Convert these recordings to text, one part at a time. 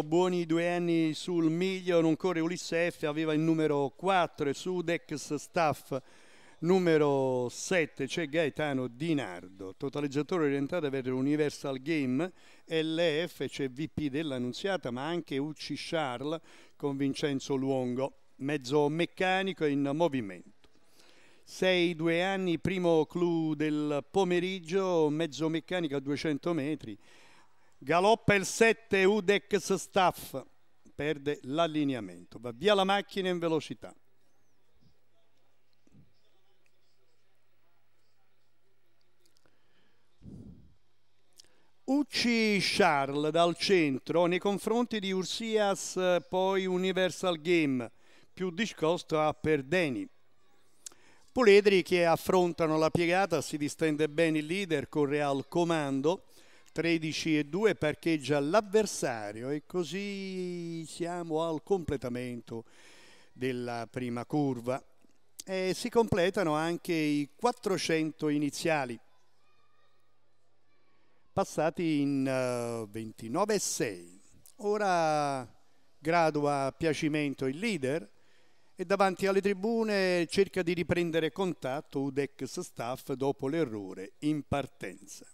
buoni due anni sul miglio, non corre Ulisse F, aveva il numero 4 e su Dex Staff numero 7 c'è Gaetano Dinardo, totalizzatore orientato per l'Universal Game, LF c'è VP dell'Annunziata ma anche UC Charles con Vincenzo Luongo, mezzo meccanico in movimento. 6 due anni, primo clou del pomeriggio, mezzo meccanico a 200 metri, Galoppa il 7 Udex Staff, perde l'allineamento, va via la macchina in velocità. Ucci Charles dal centro nei confronti di Ursias, poi Universal Game, più discosto a Perdeni. Puledri che affrontano la piegata, si distende bene il leader, corre al comando 13 e 2 parcheggia l'avversario e così siamo al completamento della prima curva. E si completano anche i 400 iniziali passati in uh, 29 e 6 ora gradua a piacimento il leader e davanti alle tribune cerca di riprendere contatto Udex Staff dopo l'errore in partenza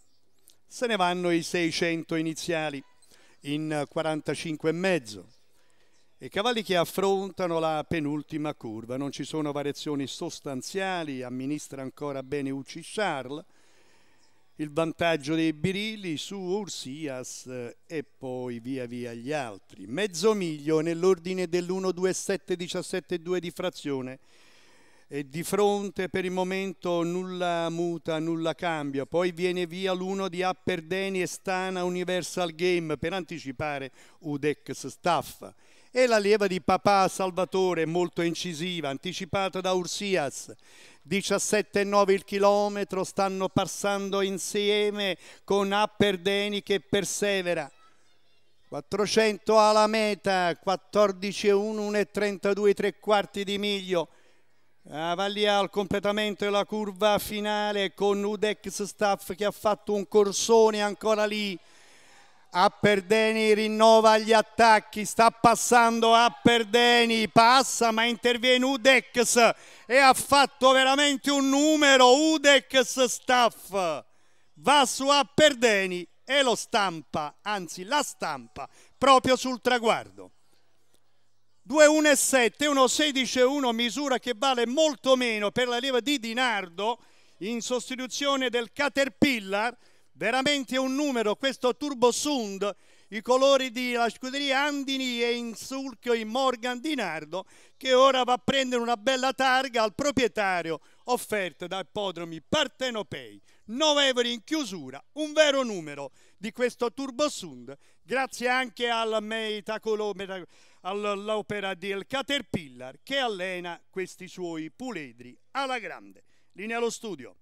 se ne vanno i 600 iniziali in 45 e mezzo. I cavalli che affrontano la penultima curva, non ci sono variazioni sostanziali, amministra ancora bene Ucci Charles, il vantaggio dei birilli su Ursias e poi via via gli altri. Mezzo miglio nell'ordine dell'1, 2, 7, 17, 2 di frazione e di fronte per il momento nulla muta, nulla cambia. Poi viene via l'uno di Apperdeni e Stana Universal Game per anticipare Udex Staff. E la leva di Papà Salvatore molto incisiva, anticipata da Ursias. 17,9 il chilometro, stanno passando insieme con Apperdeni che persevera. 400 alla meta, 14,1, 1,32 tre quarti di miglio. Avallia al completamento della curva finale con Udex Staff che ha fatto un corsone ancora lì. Apperdeni rinnova gli attacchi, sta passando Apperdeni, passa ma interviene Udex e ha fatto veramente un numero Udex Staff. Va su Apperdeni e lo stampa, anzi la stampa, proprio sul traguardo. 2,1,7, 1,16,1, misura che vale molto meno per la leva di Dinardo in sostituzione del Caterpillar, veramente un numero questo Turbo Sund, i colori della scuderia Andini e in sulchio in Morgan Dinardo che ora va a prendere una bella targa al proprietario offerta da ippodromi partenopei. 9 euro in chiusura, un vero numero di questo Turbo Sund, grazie anche al all'opera del Caterpillar che allena questi suoi puledri alla grande. Linea allo studio.